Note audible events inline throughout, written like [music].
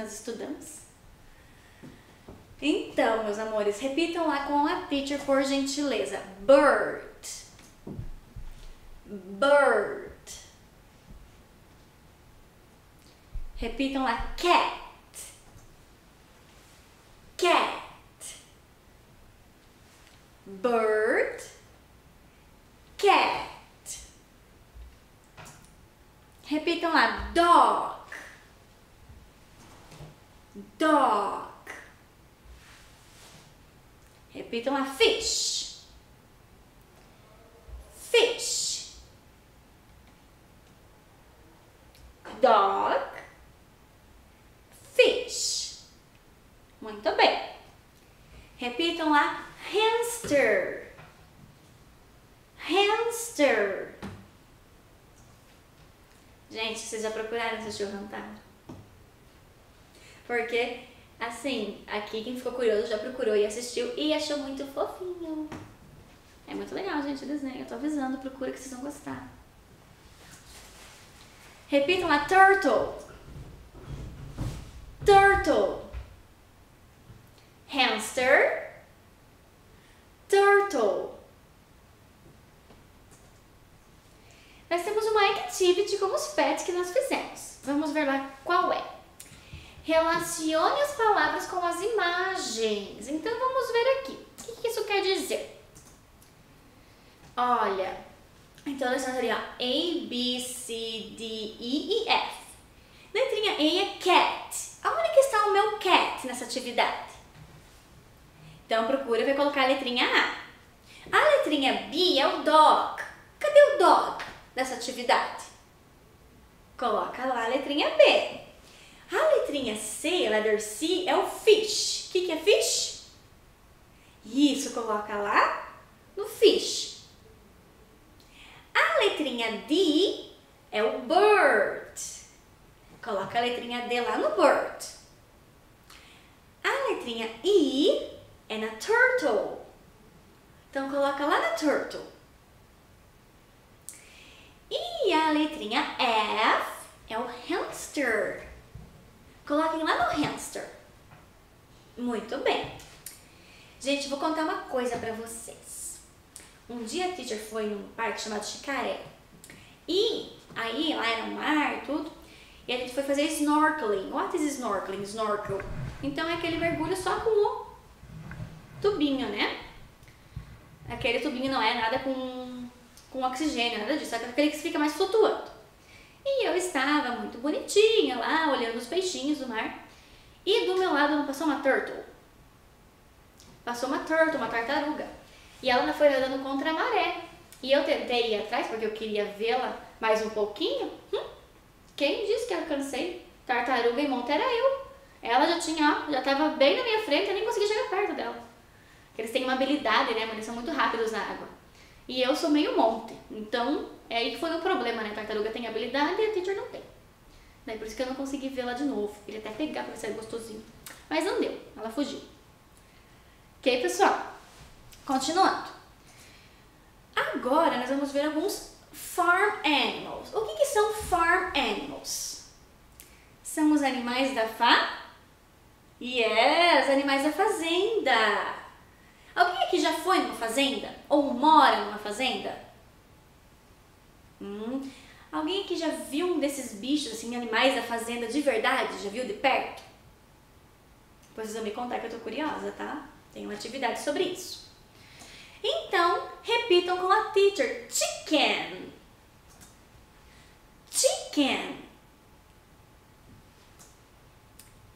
nós estudamos. Então, meus amores, repitam lá com a teacher, por gentileza. Bird. Bird. Repitam lá. Cat. Cat. Bird. Cat. Repitam lá. Dog. Dog. Repitam lá. Fish. Fish. Dog. Fish. Muito bem. Repitam lá. Hamster. Hamster. Gente, vocês já procuraram assistir o Rantar? Porque, assim, aqui quem ficou curioso já procurou e assistiu e achou muito fofinho. É muito legal, gente, o desenho. Eu tô avisando, procura que vocês vão gostar. Repitam lá, turtle. Turtle. Hamster. Turtle. Nós temos uma activity com os pets que nós fizemos. Vamos ver lá qual é. Relacione as palavras com as imagens. Então vamos ver aqui. O que isso quer dizer? Olha, então a letra seria A, B, C, D, E e F. Letrinha E é cat. Aonde que está o meu cat nessa atividade? Então procura vai colocar a letrinha A. A letrinha B é o dog. Cadê o dog nessa atividade? Coloca lá a letrinha B. A letrinha C, letter C, é o fish. O que, que é fish? Isso, coloca lá no fish. A letrinha D é o bird. Coloca a letrinha D lá no bird. A letrinha I é na turtle. Então coloca lá na turtle. E a letrinha F é o hamster. Coloquem lá no hamster. Muito bem. Gente, vou contar uma coisa pra vocês. Um dia a teacher foi num parque chamado Chicaré. E aí, lá era mar e tudo. E a gente foi fazer snorkeling. What is snorkeling? Snorkel. Então é aquele mergulho só com o tubinho, né? Aquele tubinho não é nada com, com oxigênio, nada disso. É aquele que fica mais flutuando. E eu estava muito bonitinha lá, olhando os peixinhos do mar. E do meu lado passou uma turtle. Passou uma turtle, uma tartaruga. E ela foi nadando contra a maré. E eu tentei ir atrás porque eu queria vê-la mais um pouquinho. Hum, quem disse que eu cansei? Tartaruga em monte era eu. Ela já tinha, ó, já estava bem na minha frente, eu nem conseguia chegar perto dela. Eles têm uma habilidade, né, mas eles são muito rápidos na água. E eu sou meio monte. Então, é aí que foi o problema, né? A tartaruga tem habilidade e a teacher não tem. Daí por isso que eu não consegui vê-la de novo. Queria até pegar pra ver se era gostosinho. Mas não deu, ela fugiu. Ok, pessoal? Continuando. Agora nós vamos ver alguns farm animals. O que, que são farm animals? São os animais da fa... Yes, animais da fazenda. Alguém aqui já foi numa fazenda? Ou mora numa fazenda? Hum. Alguém aqui já viu um desses bichos, assim, animais da fazenda de verdade? Já viu de perto? Depois vocês vão me contar que eu tô curiosa, tá? Tem uma atividade sobre isso. Então, repitam com a teacher. Chicken. Chicken.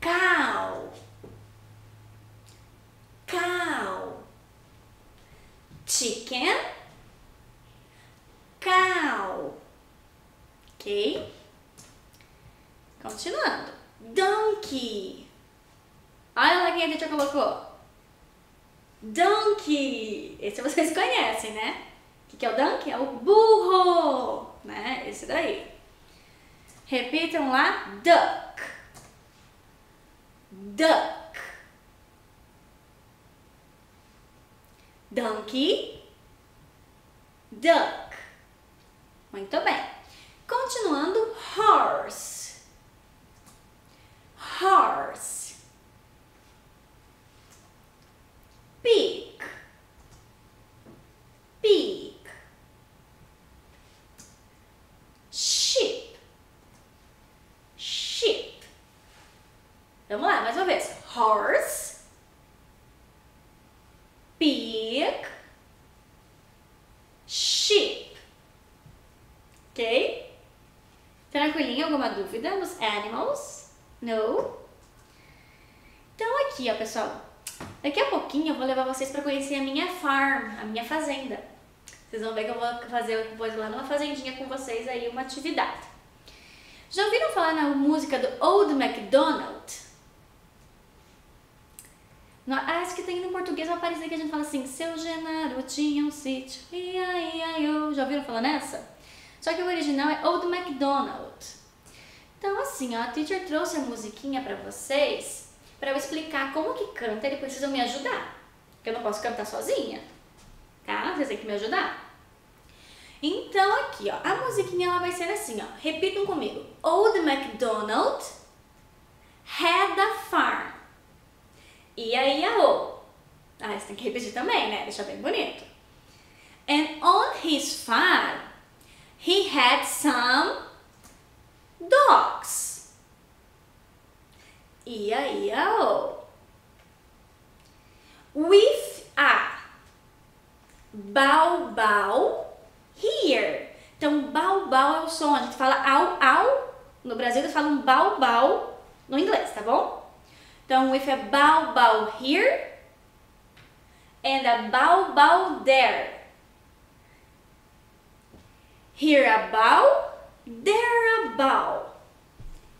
Cow. Cow. Chicken. Cow. Ok? Continuando. Donkey. Olha lá quem a teacher colocou. Donkey. Esse vocês conhecem, né? O que é o donkey? É o burro, né? Esse daí. Repitam lá. Duck. Duck. Donkey, duck. Muito bem. Continuando, horse. Horse. Pig. Pig. Sheep. Sheep. Vamos lá, mais uma vez. Horse. Pig. Sheep. Ok? Tranquilinho? Alguma dúvida nos animals? No? Então aqui, ó, pessoal. Daqui a pouquinho eu vou levar vocês para conhecer a minha farm, a minha fazenda. Vocês vão ver que eu vou fazer depois lá numa fazendinha com vocês aí uma atividade. Já ouviram falar na música do Old MacDonald? No, acho que tem no português uma parecida que a gente fala assim, seu Genaro tinha um sítio, ia, ia, ia. Já ouviram falar nessa? Só que o original é Old MacDonald. Então assim, ó, a teacher trouxe a musiquinha para vocês, para eu explicar como que canta, e precisam me ajudar. Porque eu não posso cantar sozinha, tá? Vocês têm que me ajudar. Então aqui, ó, a musiquinha ela vai ser assim, ó. Repitam comigo. Old MacDonald had a farm. E aí a O. Ah, você tem que repetir também, né? Deixa bem bonito. And on his farm, he had some dogs. E aí a O. With a bow here. Então, bow é o som. A gente fala au au. No Brasil eles falam bow no inglês, tá bom? Então, with a bow here and a bow there. Here a bow, there a bow.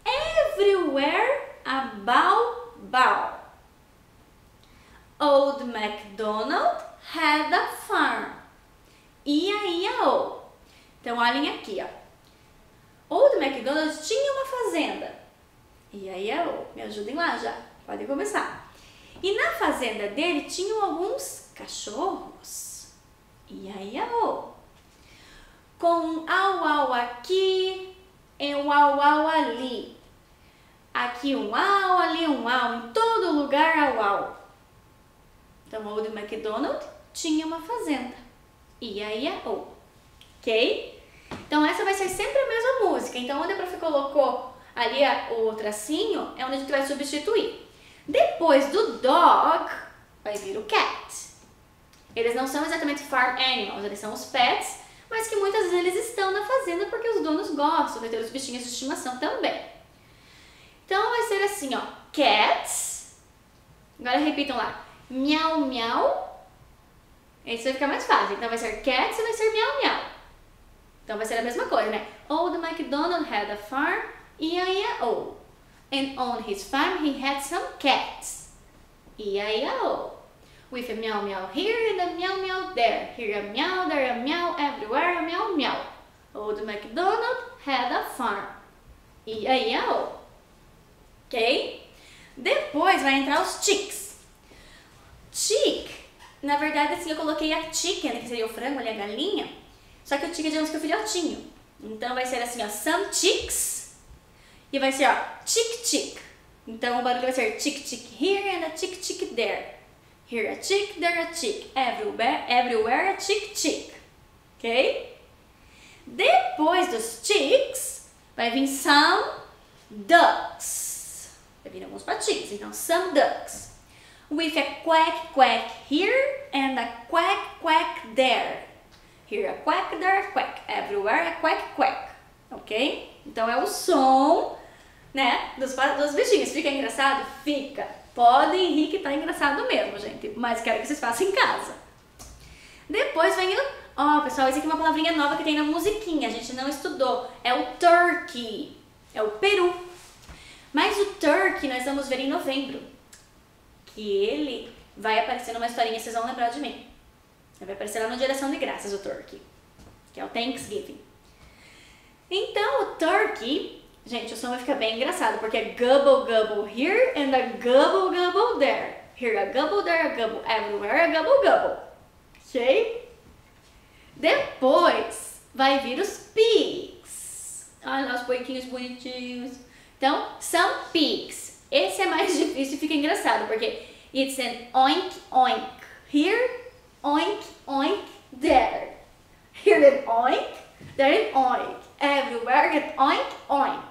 Everywhere a bow. Old MacDonald had a farm. E aí a O. Então, olhem aqui, ó. Old MacDonald tinha uma fazenda. E aí a O. Me ajudem lá já. Podem começar. E na fazenda dele tinham alguns cachorros. E aí a O. Com au au aqui e um au au ali. Aqui um au, ali um au, em todo lugar au au. Então, Old MacDonald tinha uma fazenda. E aí a O. Ok? Então, essa vai ser sempre a mesma música. Então, onde a prof colocou ali o tracinho, é onde a gente vai substituir. Depois do dog, vai vir o cat. Eles não são exatamente farm animals, eles são os pets, mas que muitas vezes eles estão na fazenda porque os donos gostam de ter os bichinhos de estimação também. Então vai ser assim, ó, cats. Agora repitam lá, miau miau. Esse vai ficar mais fácil. Então vai ser cats e vai ser miau miau. Então vai ser a mesma coisa, né? Old MacDonald had a farm, E-I-E-O. And on his farm he had some cats. E-I-E-O. With a meow meow here and a meow meow there. Here a meow, there a meow, everywhere a meow meow. Old MacDonald had a farm. E-I-E-O. Ok? Depois vai entrar os chicks. Chick, na verdade assim eu coloquei a chicken, que seria o frango ali, a galinha. Só que o chick é digamos que o filhotinho. Então vai ser assim, ó, some chicks. E vai ser, ó, chick. Então o barulho vai ser chick here and a chick there. Here a chick, there a chick. Everywhere, everywhere a chick chick. Ok? Depois dos chicks, vai vir some ducks. Vai vir alguns patinhos. Então, some ducks. With a quack quack here and a quack quack there. Here a quack, there a quack. Everywhere a quack quack. Ok? Então é o som, né, dos, dos bichinhos. Fica engraçado? Fica. Podem rir que tá engraçado mesmo, gente. Mas quero que vocês façam em casa. Depois vem o... Ó, oh, pessoal, isso aqui é uma palavrinha nova que tem na musiquinha. A gente não estudou. É o turkey. É o peru. Mas o turkey nós vamos ver em novembro. Que ele vai aparecer numa historinha, vocês vão lembrar de mim. Ele vai aparecer lá no Direção de Graças, o turkey. Que é o Thanksgiving. Então, o turkey Gente, o som vai ficar bem engraçado, porque é gobble gobble here and a gobble gobble there. Here a gobble, there a gobble, everywhere a gobble gobble. Ok? Depois vai vir os pigs. Olha lá os porquinhos bonitinhos. Então, são pigs. Esse é mais [laughs] difícil e fica engraçado, porque it's an oink oink. Here, oink oink, there. Here an oink, there an oink. Everywhere an oink oink.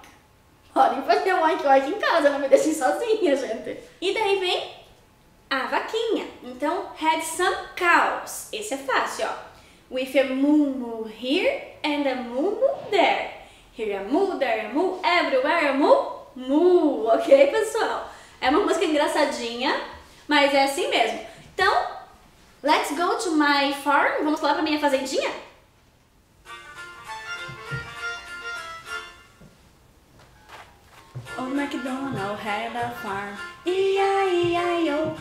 Podem fazer oink oink em casa, não me deixem sozinha, gente. E daí vem a vaquinha. Então, had some cows. Esse é fácil, ó. With a moo moo here and a moo moo there. Here a moo, there a moo, everywhere a moo, moo. Ok, pessoal? É uma música engraçadinha, mas é assim mesmo. Então, let's go to my farm. Vamos lá pra minha fazendinha? Old MacDonald had a farm, E-I-E-I-O.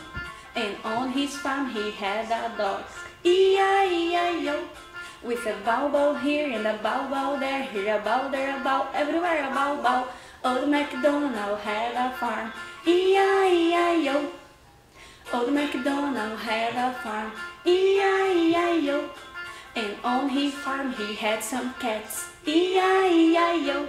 And on his farm he had a dog, E-I-E-I-O. With a bow bow here and a bow bow there, here a bow, there a bow, everywhere a bow bow. Old MacDonald had a farm, E-I-E-I-O. Old MacDonald had a farm, E-I-E-I-O. And on his farm he had some cats, E-I-E-I-O.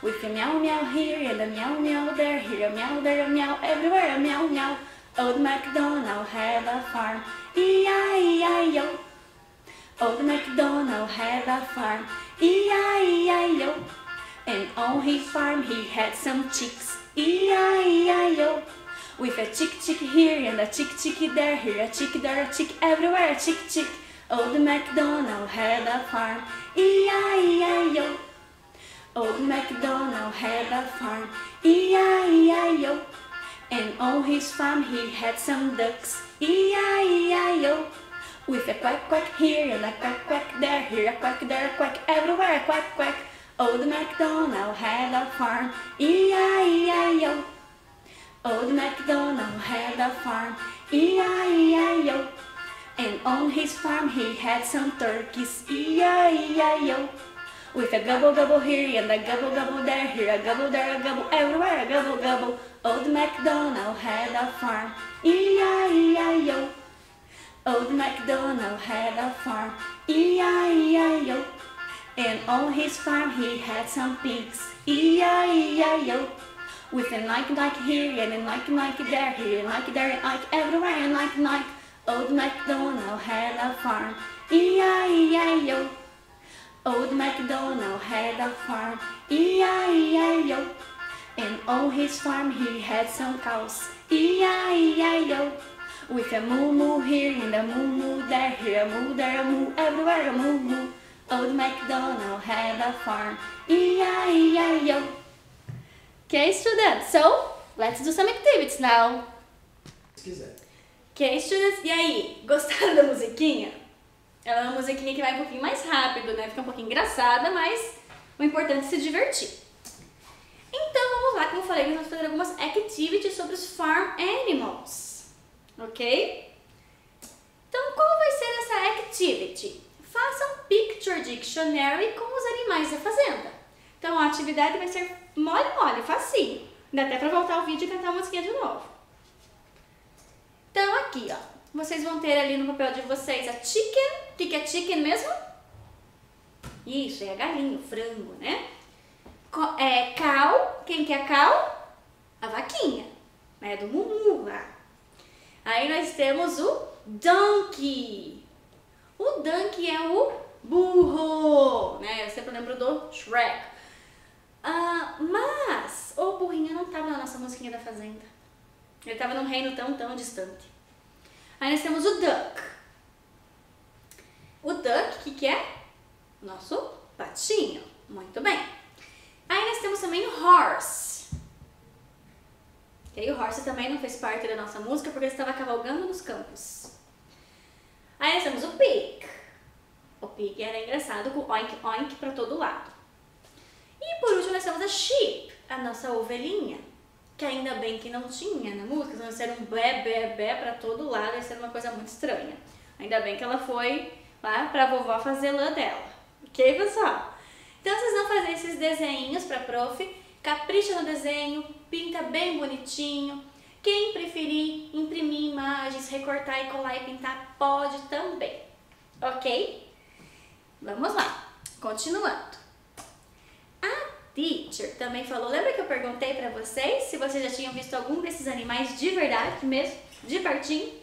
With a meow meow here and a meow meow there, here a meow, there a meow, everywhere a meow meow. Old MacDonald had a farm, E-I-E-I-O. Old MacDonald had a farm, E-I-E-I-O. And on his farm he had some chicks, E-I-E-I-O. With a chick chick here and a chick chick there, here a chick, there a chick, everywhere a chick chick. Old MacDonald had a farm, E-I-E-I-O. Old MacDonald had a farm, E-I-E-I-O. And on his farm he had some ducks, E-I-E-I-O. With a quack quack here and a quack quack there, here a quack, there a quack, everywhere a quack quack. Oh, Old MacDonald had a farm, E-I-E-I-O. Old oh, MacDonald had a farm, E-I-E-I-O. And on his farm he had some turkeys, E-I-E-I-O. With a gobble gobble here and a gobble gobble there, here a gobble, there a gobble, everywhere a gobble gobble. Oh, Old MacDonald had a farm, E-I-E-I-O. Old MacDonald had a farm, E-I-E-I-O. And on his farm he had some pigs, E-I-E-I-O. With a Nike Nike here and a Nike Nike there, here a Nike there, a Nike everywhere, a Nike Nike. Old MacDonald had a farm, E-I-E-I-O. Old MacDonald had a farm, E-I-E-I-O. And on his farm he had some cows, E-I-E-I-O. With a moo moo here and a moo moo there, here a moo, there a moo, everywhere a moo moo. Old MacDonald had a farm, E-I-E-I-O. Okay, students, so let's do some activities now. Se quiser. Ok, students, e aí, gostaram da musiquinha? Ela é uma musiquinha que vai um pouquinho mais rápido, né? Fica um pouquinho engraçada, mas o importante é se divertir. Então vamos lá, como eu falei, nós vamos fazer algumas activities sobre os farm animals, ok? Então qual vai ser essa activity? Faça um picture dictionary com os animais da fazenda. Então a atividade vai ser mole mole, facinho. Dá até pra voltar o vídeo e cantar a musiquinha de novo. Então aqui, ó, vocês vão ter ali no papel de vocês a chicken. O que, que é chicken mesmo? Isso, é a galinha, o frango, né? Co- É cow. Quem que é cow? A vaquinha. É do mumu lá. Aí nós temos o donkey. O donkey é o burro, né? Eu sempre lembro do Shrek. Ah, mas o burrinho não tava na nossa musiquinha da fazenda. Ele tava num reino tão, tão distante. Aí nós temos o duck. O duck, o que, que é? Nosso patinho. Muito bem. Aí nós temos também o horse. O horse também não fez parte da nossa música porque ele estava cavalgando nos campos. Aí nós temos o pig. O pig era engraçado com oink oink para todo lado. E por último nós temos a sheep, a nossa ovelhinha. Que ainda bem que não tinha na música, senão ser um bé, bé, bé pra todo lado, ia ser uma coisa muito estranha. Ainda bem que ela foi lá pra vovó fazer lã dela. Ok, pessoal? Então vocês vão fazer esses desenhinhos pra prof, capricha no desenho, pinta bem bonitinho. Quem preferir imprimir imagens, recortar e colar e pintar, pode também. ok? Vamos lá, continuando. A teacher também falou, lembra que eu perguntei para vocês se vocês já tinham visto algum desses animais de verdade mesmo, de pertinho?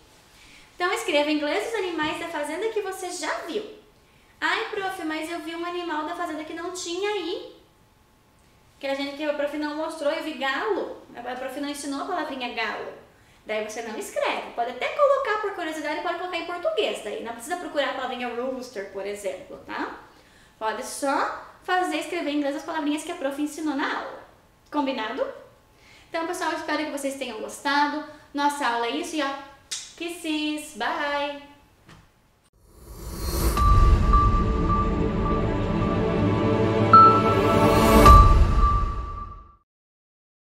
Então escreva em inglês os animais da fazenda que você já viu. Ai, prof, mas eu vi um animal da fazenda que não tinha aí. Que a gente que a prof não mostrou, eu vi galo. A prof não ensinou a palavrinha galo. Daí você não escreve. Pode até colocar por curiosidade, pode colocar em português. Daí não precisa procurar a palavrinha rooster, por exemplo, tá? Pode só fazer escrever em inglês as palavrinhas que a prof ensinou na aula. Combinado? Então, pessoal, espero que vocês tenham gostado. Nossa aula é isso e ó, kisses, bye!